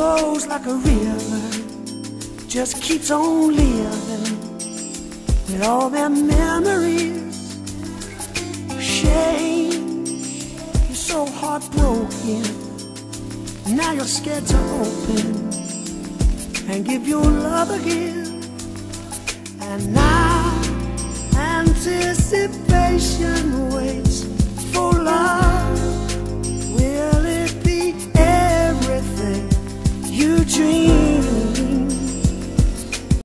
flows like a river, just keeps on living with all their memories. Shame, you're so heartbroken. Now you're scared to open and give your love again. And now anticipation waits.